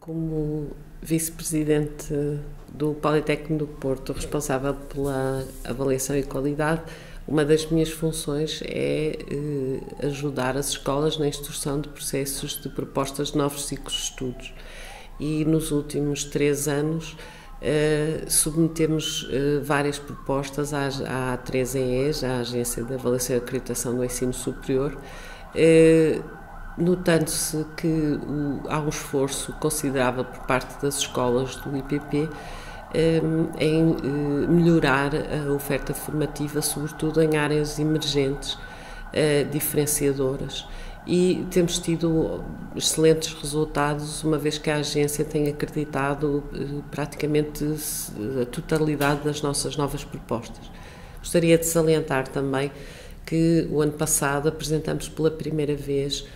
Como vice-presidente do Politécnico do Porto, responsável pela avaliação e qualidade, uma das minhas funções é eh, ajudar as escolas na instrução de processos de propostas de novos ciclos de estudos. E nos últimos três anos eh, submetemos eh, várias propostas à, à 3EES, à Agência de Avaliação e Acreditação do Ensino Superior, notando-se que o, há um esforço considerável por parte das escolas do IPP em eh, melhorar a oferta formativa, sobretudo em áreas emergentes, eh, diferenciadoras. E temos tido excelentes resultados, uma vez que a agência tem acreditado eh, praticamente a totalidade das nossas novas propostas. Gostaria de salientar também que o ano passado apresentamos pela primeira vez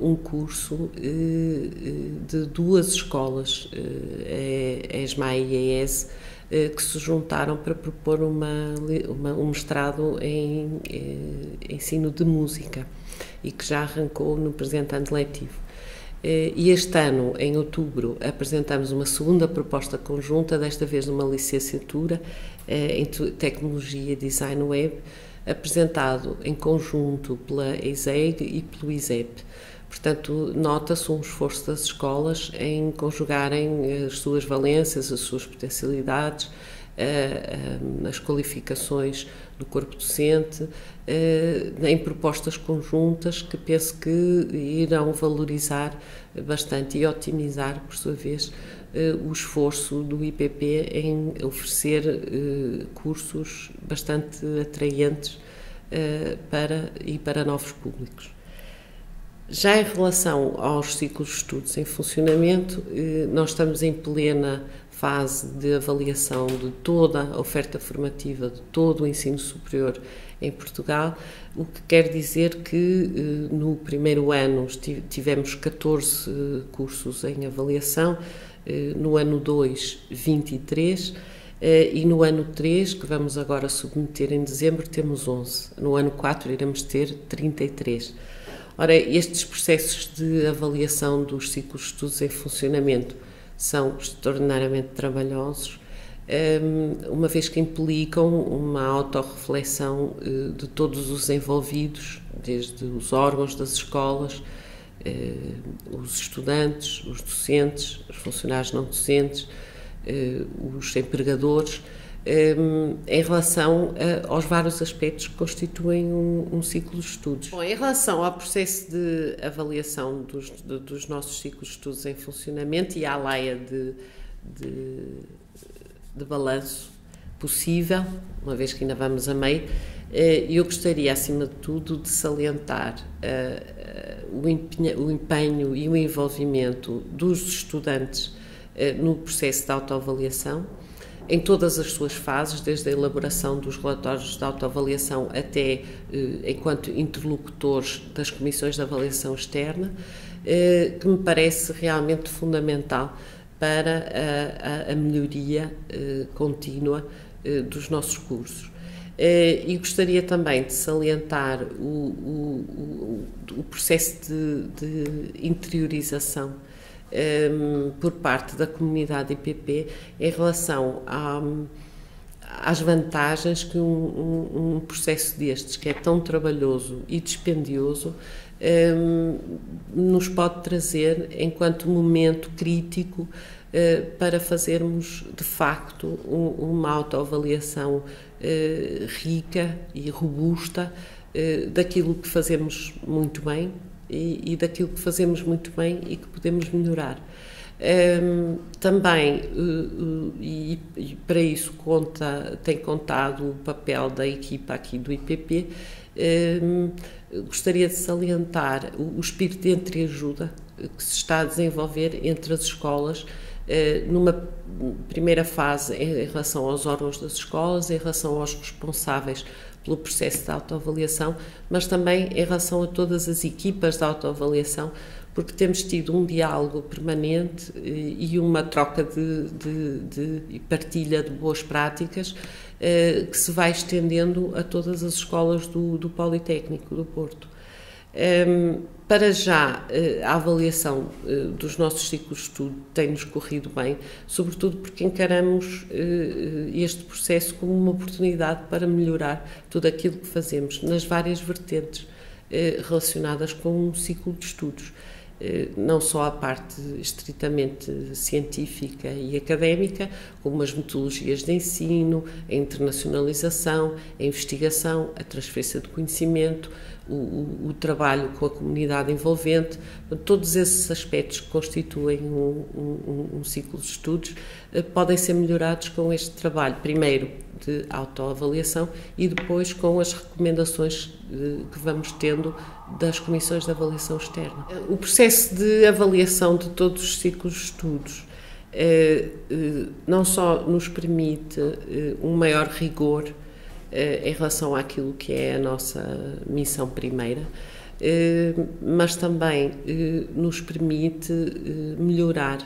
um curso uh, de duas escolas, a ESMAI e a ES, que se juntaram para propor uma, uma, um mestrado em ensino de música e que já arrancou no presente ano letivo. E este ano, em outubro, apresentamos uma segunda proposta conjunta, desta vez numa licenciatura em Tecnologia Design Web, apresentado em conjunto pela ESEG e pelo ISEP. Portanto, nota-se um esforço das escolas em conjugarem as suas valências, as suas potencialidades, eh, eh, as qualificações do corpo docente, eh, em propostas conjuntas que penso que irão valorizar bastante e otimizar, por sua vez, o esforço do IPP em oferecer cursos bastante atraentes para e para novos públicos. Já em relação aos ciclos de estudos em funcionamento, eh, nós estamos em plena fase de avaliação de toda a oferta formativa de todo o ensino superior em Portugal, o que quer dizer que eh, no primeiro ano tivemos 14 eh, cursos em avaliação, no ano 2, 23 e no ano 3, que vamos agora submeter em dezembro, temos 11. No ano 4 iremos ter 33. Ora, estes processos de avaliação dos ciclos de estudos em funcionamento são extraordinariamente trabalhosos, hum, uma vez que implicam uma autorreflexão eh, de todos os envolvidos, desde os órgãos das escolas, eh, os estudantes, os docentes, os funcionários não docentes, eh, os empregadores, um, em relação a, aos vários aspectos que constituem um, um, ciclo de estudos. Bom, em relação ao processo de avaliação dos, de, dos nossos ciclos de estudos em funcionamento e à laia de, de, de balanço possível, uma vez que ainda vamos a meio, eh, eu gostaria, acima de tudo, de salientar uh, o, empenho, e o envolvimento dos estudantes uh, no processo de autoavaliação, em todas as suas fases, desde a elaboração dos relatórios de autoavaliação até eh, enquanto interlocutores das comissões de avaliação externa, eh, que me parece realmente fundamental para a, a, melhoria eh, contínua dos nossos cursos. E gostaria também de salientar o, o, o, o processo de, de interiorização um, ehm, por parte da comunidade IPP em relação às vantagens que um, um, um, processo destes, que é tão trabalhoso e dispendioso, ehm, nos pode trazer enquanto momento crítico uh, para fazermos de facto uma autoavaliação uh, rica e robusta uh, daquilo que fazemos muito bem e, e daquilo que fazemos muito bem e que podemos melhorar. Um, também, uh, uh, e, e, para isso conta, tem contado o papel da equipa aqui do IPP, um, gostaria de salientar o, o espírito de entreajuda que se está a desenvolver entre as escolas, uh, numa primeira fase em relação aos órgãos das escolas, em relação aos responsáveis pelo processo de autoavaliação, mas também em relação a todas as equipas de autoavaliação, porque temos tido um diálogo permanente eh, e uma troca de, de, de partilha de boas práticas eh, que se vai estendendo a todas as escolas do, do Politécnico do Porto. Ehm, para já, a avaliação dos nossos ciclos de estudo tem-nos corrido bem, sobretudo porque encaramos este processo como uma oportunidade para melhorar tudo aquilo que fazemos nas várias vertentes relacionadas com um ciclo de estudos. Eh, não só a parte estritamente científica e académica, como as metodologias de ensino, a internacionalização, a investigação, a transferência de conhecimento, o, o, o trabalho com a comunidade envolvente, todos esses aspectos que constituem um, um, um ciclo de estudos eh, podem ser melhorados com este trabalho. Primeiro, de autoavaliação e depois com as recomendações eh, que vamos tendo das comissões de avaliação externa. O processo de avaliação de todos os ciclos de estudos eh, eh, não só nos permite um maior rigor em relação àquilo que é a nossa missão primeira, mas também nos permite melhorar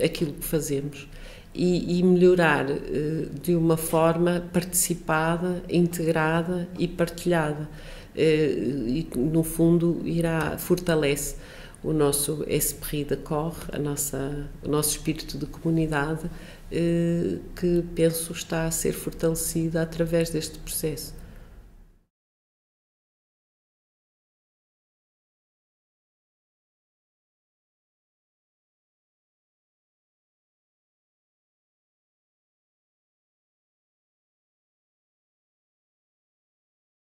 aquilo que fazemos e, e melhorar uh, de uma forma participada, integrada e partilhada. Uh, e, no fundo, irá, fortalece o nosso esprit de corps, a nossa, o nosso espírito de comunidade, uh, que penso está a ser fortalecido através deste processo.